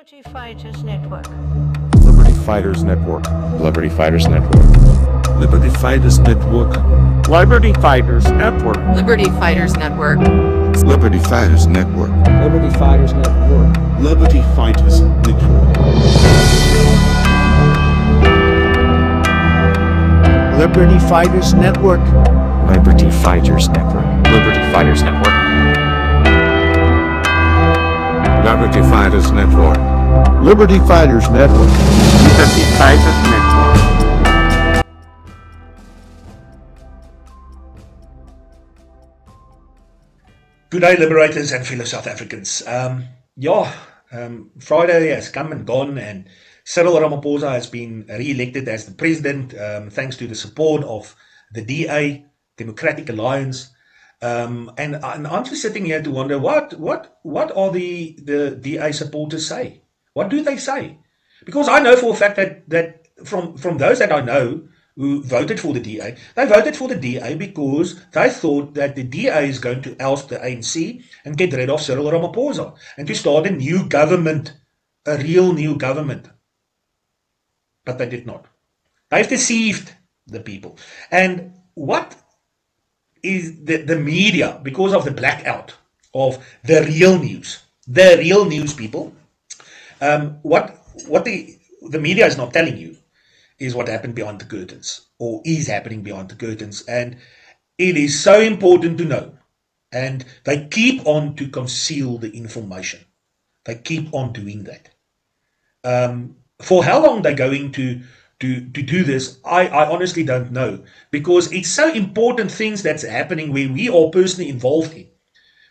Liberty Fighters Network. Liberty Fighters Network. Liberty Fighters Network. Liberty Fighters Network. Liberty Fighters Network. Liberty Fighters Network. Liberty Fighters Network. Liberty Fighters Network. Liberty Fighters Network. Liberty Fighters Network. Liberty Fighters Network. Liberty Fighters Network. Liberty Fighters Network. Liberty Fighters Network. Liberty Fighters Network. Good day, liberators and fellow South Africans. Um, yeah, um, Friday has come and gone, and Cyril Ramaphosa has been re-elected as the president, um, thanks to the support of the DA, Democratic Alliance. Um, and, and I'm just sitting here to wonder what what what are the the DA supporters say? What do they say? Because I know for a fact that that from from those that I know who voted for the DA, they voted for the DA because they thought that the DA is going to oust the ANC and get rid of Cyril Ramaphosa and to start a new government, a real new government. But they did not. They've deceived the people. And what is the, the media, because of the blackout of the real news, the real news people, um, what what the the media is not telling you is what happened behind the curtains or is happening behind the curtains and it is so important to know. And they keep on to conceal the information. They keep on doing that. Um, for how long they're going to to, to do this, I, I honestly don't know because it's so important things that's happening where we are personally involved in,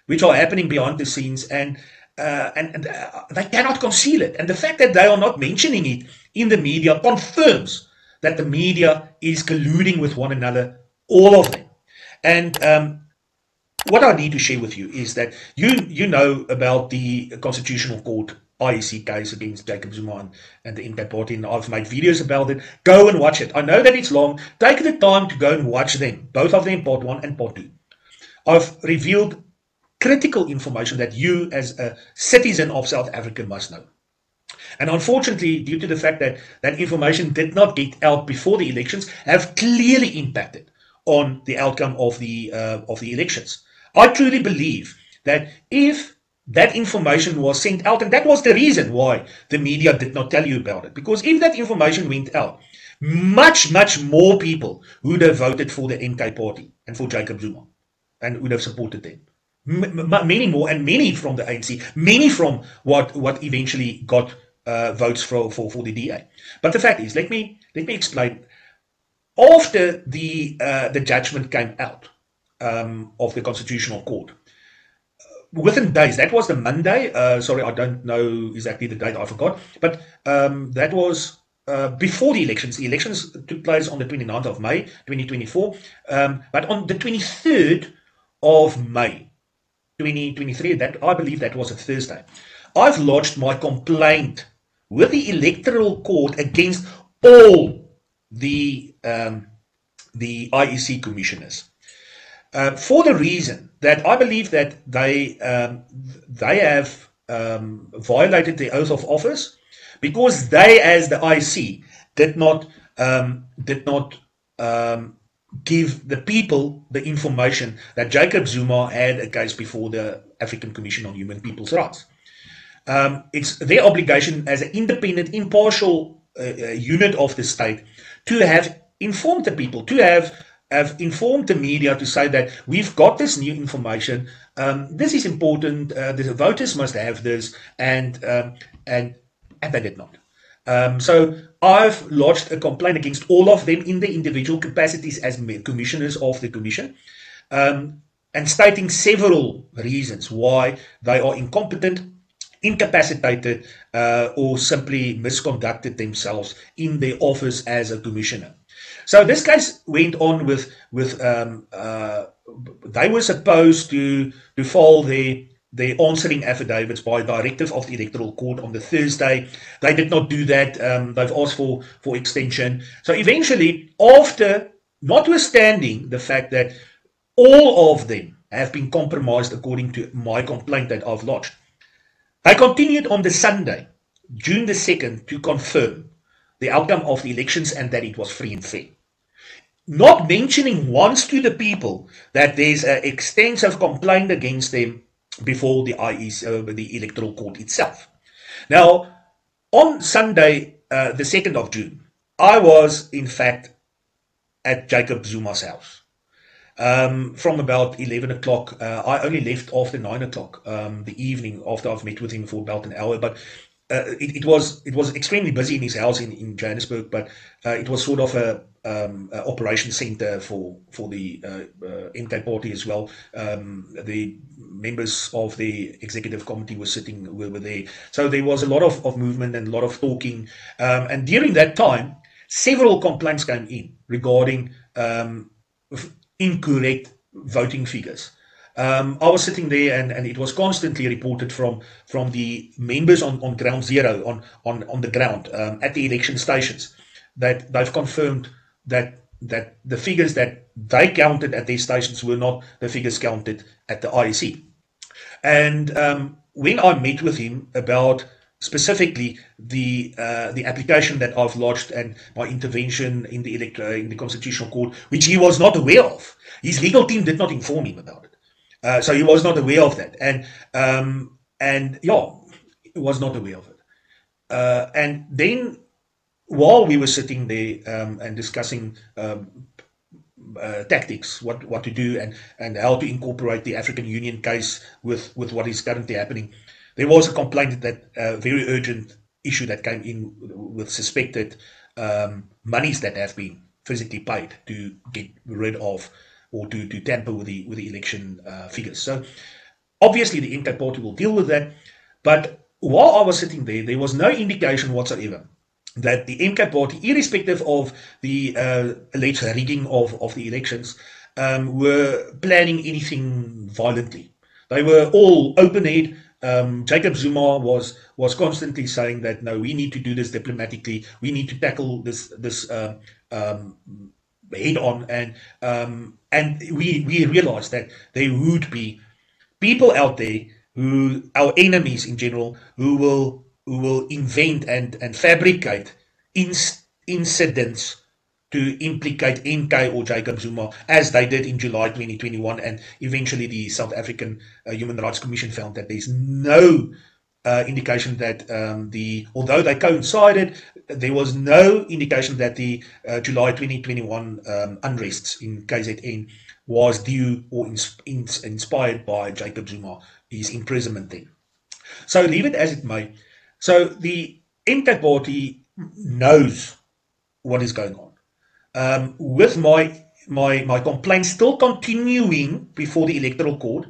which are happening behind the scenes, and uh, and, and uh, they cannot conceal it. And the fact that they are not mentioning it in the media confirms that the media is colluding with one another, all of them. And um, what I need to share with you is that you you know about the Constitutional Court IEC case against Jacob Zuma and, and the MK Party, and I've made videos about it. Go and watch it. I know that it's long. Take the time to go and watch them, both of them, part one and part two. I've revealed critical information that you, as a citizen of South Africa, must know. And unfortunately, due to the fact that that information did not get out before the elections, have clearly impacted on the outcome of the uh, of the elections. I truly believe that if that information was sent out, and that was the reason why the media did not tell you about it. Because if that information went out, much, much more people would have voted for the MK party and for Jacob Zuma and would have supported them. M- many more, and many from the ANC, many from what, what eventually got uh, votes for, for, for the DA. But the fact is, let me, let me explain. After the, uh, the judgment came out um, of the Constitutional Court, within days. That was the Monday. Uh, sorry, I don't know exactly the date. I forgot. But um, that was uh, before the elections. The elections took place on the 29th of May, 2024. Um, but on the 23rd of May, 2023, that I believe that was a Thursday, I've lodged my complaint with the Electoral Court against all the um, the IEC commissioners. Uh, for the reason that I believe that they um, they have um, violated the oath of office because they, as the IEC, did not um, did not um, give the people the information that Jacob Zuma had a case before the African Commission on Human People's Rights. Um, it's their obligation as an independent, impartial uh, uh, unit of the state to have informed the people, to have have informed the media to say that we've got this new information. Um, this is important. Uh, the voters must have this, and um, and and they did not. Um, so I've lodged a complaint against all of them in their individual capacities as commissioners of the commission, um, and stating several reasons why they are incompetent, incapacitated, uh, or simply misconducted themselves in their office as a commissioner. So this case went on with with um, uh, they were supposed to to file their their answering affidavits by directive of the electoral court on the Thursday. They did not do that. Um, they've asked for for extension. So eventually, after notwithstanding the fact that all of them have been compromised according to my complaint that I've lodged, they continued on the Sunday June the 2nd to confirm the outcome of the elections and that it was free and fair. Not mentioning once to the people that there's an extensive complaint against them before the IEC, uh, the electoral court itself. Now, on Sunday, uh, the 2nd of June, I was in fact at Jacob Zuma's house. Um, from about 11 o'clock, uh, I only left after 9 o'clock um, the evening after I've met with him for about an hour. But uh, it, it, was it was extremely busy in his house in, in Johannesburg, but uh, it was sort of a, um, a operation center for for the uh, uh MK party as well. Um, the members of the executive committee were sitting were, were there, so there was a lot of, of movement and a lot of talking. Um, and during that time, several complaints came in regarding um, incorrect voting figures. Um, I was sitting there and, and it was constantly reported from from the members on, on ground zero on on, on the ground um, at the election stations that they've confirmed that that the figures that they counted at their stations were not the figures counted at the IEC. And um, when I met with him about specifically the uh, the application that I've lodged and my intervention in the elect- uh, in the constitutional court, which he was not aware of, his legal team did not inform him about it. Uh, so he was not aware of that, and um, and yeah, he was not aware of it. Uh, and then, while we were sitting there um, and discussing um, uh, tactics, what what to do, and and how to incorporate the African Union case with with what is currently happening, there was a complaint that a uh, very urgent issue that came in with suspected um, monies that have been physically paid to get rid of or to, to tamper with the with the election uh, figures. So obviously the MK party will deal with that. But while I was sitting there, there was no indication whatsoever that the MK party, irrespective of the uh, alleged rigging of, of the elections, um, were planning anything violently. They were all open-head. Um, Jacob Zuma was was constantly saying that no, we need to do this diplomatically. We need to tackle this this uh, um, head on, and um, and we we realized that there would be people out there who our enemies in general who will who will invent and and fabricate inc- incidents to implicate MK or Jacob Zuma, as they did in July 2021, and eventually the South African uh, Human Rights Commission found that there's no uh, indication that um, the although they coincided, there was no indication that the uh, July 2021 um, unrests in KZN was due or ins- ins- inspired by Jacob Zuma, his imprisonment then. So leave it as it may. So the MK party knows what is going on. Um, with my my my complaint still continuing before the electoral court,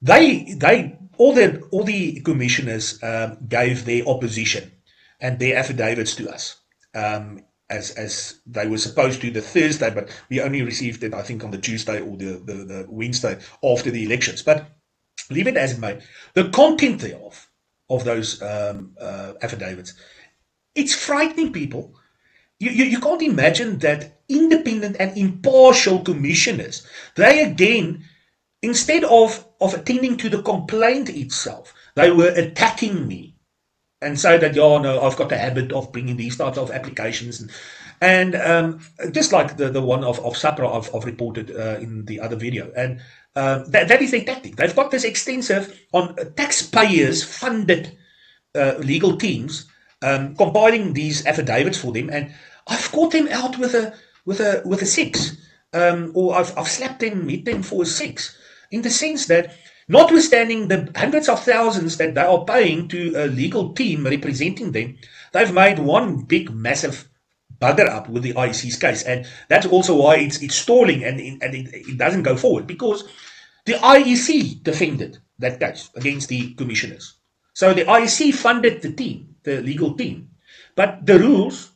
they they all the all the commissioners um, gave their opposition and their affidavits to us um, as as they were supposed to the Thursday, but we only received it I think on the Tuesday or the, the, the Wednesday after the elections. But leave it as it may, the content thereof of those um, uh, affidavits, it's frightening people. You, you, you can't imagine that independent and impartial commissioners, they again Instead of, of attending to the complaint itself, they were attacking me and say that, yeah, no, I've got the habit of bringing these types of applications. And, and um, just like the, the one of, of SAPRA I've, I've reported uh, in the other video. And uh, that, that is their tactic. They've got this extensive, on taxpayers funded uh, legal teams um, compiling these affidavits for them. And I've caught them out with a, with a, with a six. Um, or I've, I've slapped them, hit them for a six in the sense that notwithstanding the hundreds of thousands that they are paying to a legal team representing them, they've made one big, massive bugger up with the IEC's case. And that's also why it's, it's stalling and, and it, it doesn't go forward because the IEC defended that case against the commissioners. So the IEC funded the team, the legal team. But the rules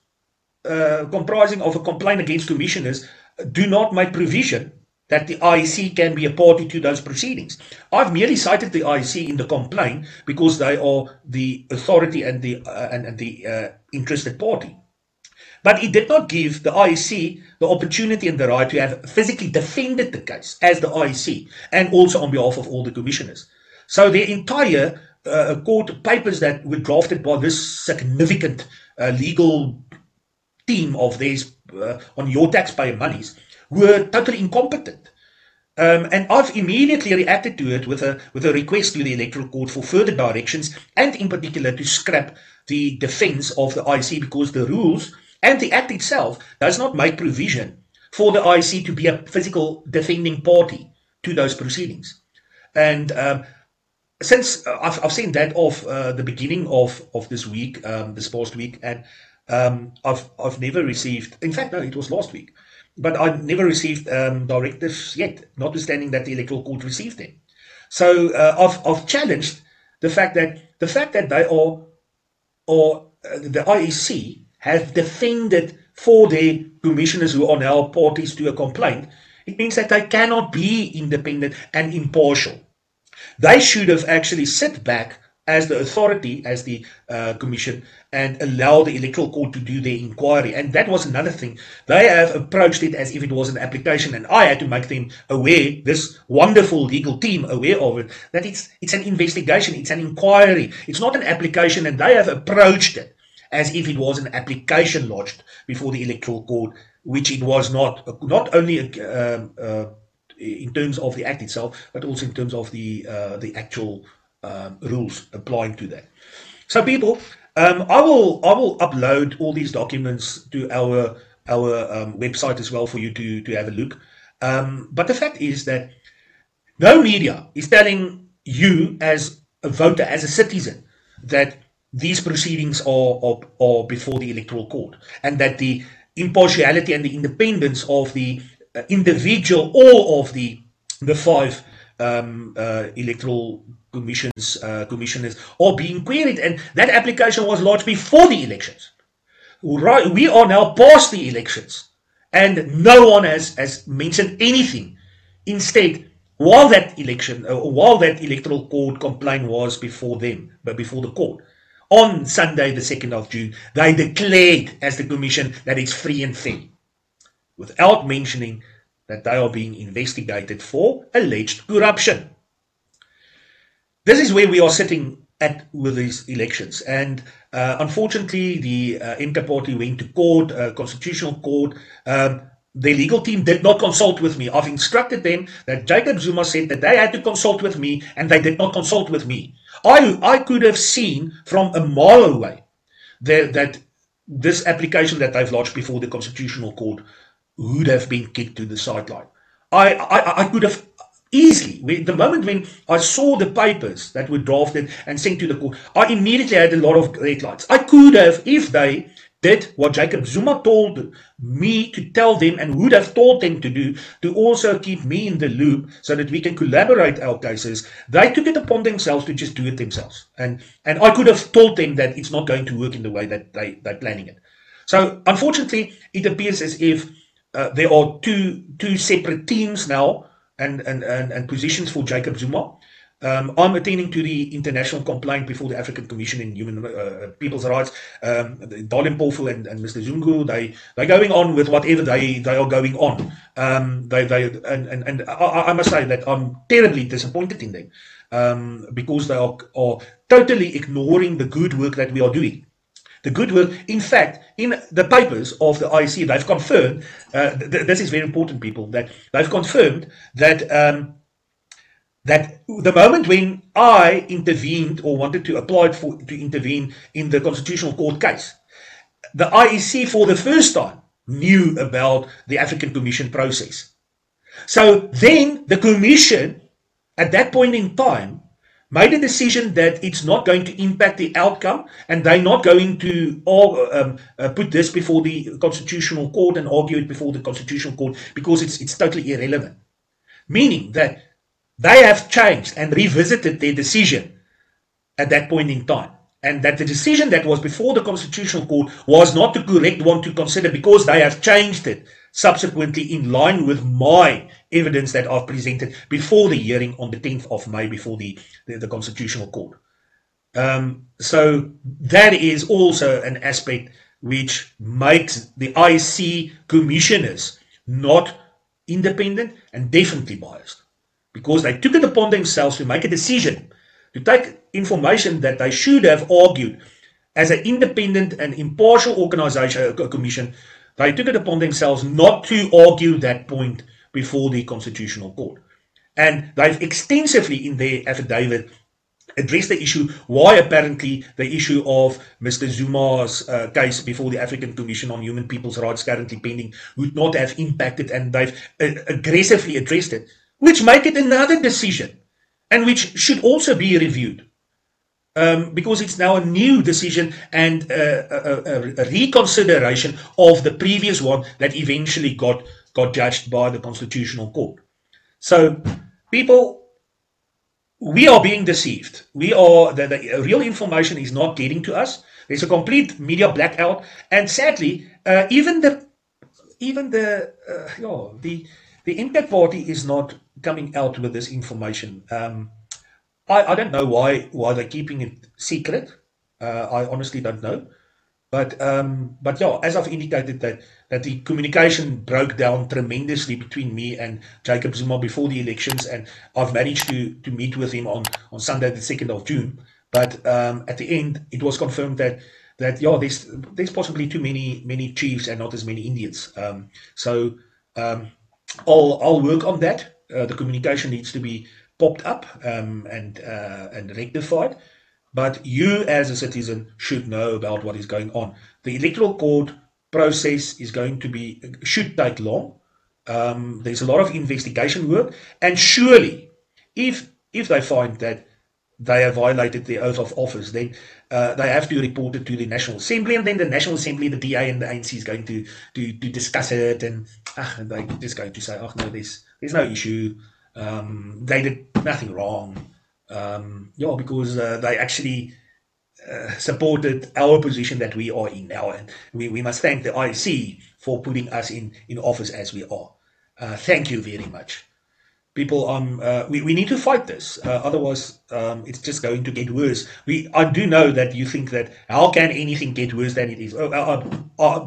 uh, comprising of a complaint against commissioners do not make provision that the IEC can be a party to those proceedings. I've merely cited the IEC in the complaint because they are the authority and the uh, and, and, the uh, interested party. But it did not give the IEC the opportunity and the right to have physically defended the case as the IEC and also on behalf of all the commissioners. So their entire uh, court papers that were drafted by this significant uh, legal team of theirs uh, on your taxpayer monies were totally incompetent. Um, and I've immediately reacted to it with a with a request to the electoral court for further directions, and in particular to scrap the defence of the IEC because the rules and the act itself does not make provision for the IEC to be a physical defending party to those proceedings. And um, since uh, I've, I've seen that off uh, the beginning of, of this week, um, this past week, and um, I've I've never received. In fact, no, it was last week, but I never received um, directives yet, notwithstanding that the electoral court received them. So uh, I've I've challenged the fact that the fact that they are or uh, the IEC have defended for their commissioners who are now parties to a complaint, it means that they cannot be independent and impartial. They should have actually sit back as the authority, as the uh, commission, and allow the electoral court to do their inquiry. And that was another thing. They have approached it as if it was an application, and I had to make them aware, this wonderful legal team aware of it, that it's it's an investigation, it's an inquiry, it's not an application, and they have approached it as if it was an application lodged before the electoral court, which it was not. Not only um, uh, in terms of the act itself, but also in terms of the uh, the actual um, rules applying to that. So, people, um, I will I will upload all these documents to our our um, website as well for you to to have a look. Um, but the fact is that no media is telling you as a voter, as a citizen, that these proceedings are, are, are before the electoral court and that the impartiality and the independence of the individual all of the the five um, uh, electoral commissions uh, commissioners are being queried. And that application was lodged before the elections. Right we are now past the elections. And no one has has mentioned anything. Instead while that election uh, while that electoral court complaint was before them but before the court on Sunday, the 2nd of June, they declared as the Commission that it's free and fair, without mentioning that they are being investigated for alleged corruption. This is where we are sitting at with these elections. And uh, unfortunately, the uh, party went to court, uh, constitutional court. Um, the legal team did not consult with me. I've instructed them that Jacob Zuma said that they had to consult with me, and they did not consult with me. I, I could have seen from a mile away that, that this application that they've lodged before the Constitutional Court would have been kicked to the sideline. I, I, I could have easily, the moment when I saw the papers that were drafted and sent to the court, I immediately had a lot of red lights. I could have, if they did what Jacob Zuma told me to tell them and would have told them to do to also keep me in the loop so that we can collaborate our cases. They took it upon themselves to just do it themselves. And and I could have told them that it's not going to work in the way that they, they're planning it. So unfortunately, it appears as if uh, there are two two separate teams now and, and, and, and positions for Jacob Zuma. Um, I'm attending to the international complaint before the African Commission in Human uh, People's Rights. Um, Darlin Pofu and, and Mr. Zungu, they they're going on with whatever they, they are going on. Um, they they and and, and I, I, must say that I'm terribly disappointed in them um, because they are are totally ignoring the good work that we are doing. The good work, in fact, in the papers of the IEC, they've confirmed. Uh, th- this is very important, people. That they've confirmed that um, that the moment when I intervened or wanted to apply for to intervene in the constitutional court case, the IEC for the first time knew about the African Commission process. So then the Commission, at that point in time, made a decision that it's not going to impact the outcome and they're not going to um, uh, put this before the Constitutional Court and argue it before the Constitutional Court because it's, it's totally irrelevant. Meaning that they have changed and revisited their decision at that point in time. And that the decision that was before the Constitutional Court was not the correct one to consider because they have changed it subsequently in line with my evidence that I've presented before the hearing on the 10th of May before the, the, the Constitutional Court. Um, so that is also an aspect which makes the IC commissioners not independent and definitely biased because they took it upon themselves to make a decision to take information that they should have argued as an independent and impartial organization, a commission, they took it upon themselves not to argue that point before the Constitutional Court. And they've extensively in their affidavit addressed the issue why apparently the issue of Mr. Zuma's uh, case before the African Commission on Human People's Rights currently pending would not have impacted and they've uh, aggressively addressed it, which make it another decision and which should also be reviewed. Um, because it's now a new decision and a, a, a, reconsideration of the previous one that eventually got got judged by the Constitutional Court. So, people, we are being deceived. We are the, the real information is not getting to us. There's a complete media blackout, and sadly, uh, even the even the uh, the the MK party is not coming out with this information. Um, I, I don't know why why they're keeping it secret. Uh, I honestly don't know. But um, but yeah, as I've indicated that that the communication broke down tremendously between me and Jacob Zuma before the elections, and I've managed to to meet with him on on Sunday the second of June. But um, at the end, it was confirmed that that yeah, there's there's possibly too many many chiefs and not as many Indians. Um, so um, I'll I'll work on that. Uh, the communication needs to be popped up um, and uh, and rectified. But you, as a citizen, should know about what is going on. The electoral court process is going to be should take long. Um, there's a lot of investigation work, and surely, if if they find that they have violated the oath of office, then uh, they have to report it to the National Assembly, and then the National Assembly, the DA, and the ANC is going to to, to discuss it, and uh, they're just going to say, "Oh no, there's there's no issue. Um, they did nothing wrong." Um, yeah, because uh, they actually uh, supported our position that we are in now, and we, we must thank the IEC for putting us in, in office as we are. Uh, thank you very much. People, um, uh, we, we need to fight this. Uh, otherwise, um, it's just going to get worse. We, I do know that you think that how can anything get worse than it is? Oh, uh, uh,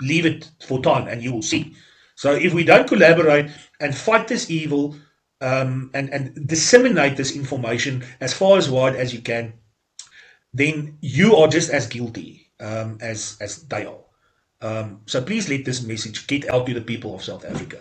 leave it for time and you will see. So if we don't collaborate and fight this evil, um, and, and disseminate this information as far as wide as you can, then you are just as guilty um, as, as they are. Um, so please let this message get out to the people of South Africa.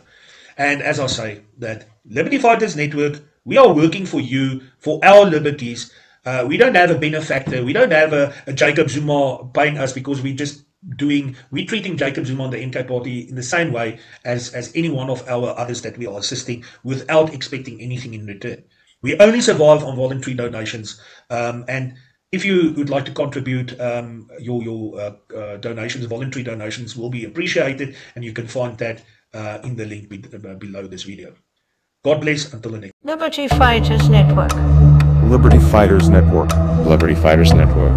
And as I say, that Liberty Fighters Network, we are working for you, for our liberties. Uh, we don't have a benefactor. We don't have a, a Jacob Zuma paying us because we just doing we're treating Jacob Zuma and the MK party in the same way as as any one of our others that we are assisting without expecting anything in return. We only survive on voluntary donations, um, and if you would like to contribute, um, your your uh, uh, donations, voluntary donations, will be appreciated, and you can find that uh, in the link be uh, below this video. God bless until the next. Liberty Fighters Network. Liberty Fighters Network. Liberty Fighters Network.